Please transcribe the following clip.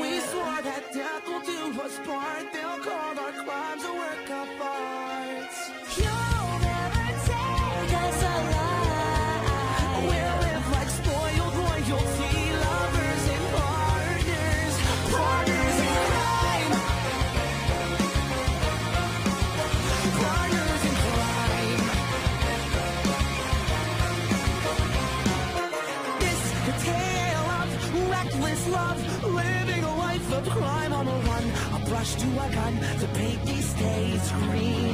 We swore that death will do us part. Reckless love, living a life of crime. On the run. A brush to a gun. To paint these states green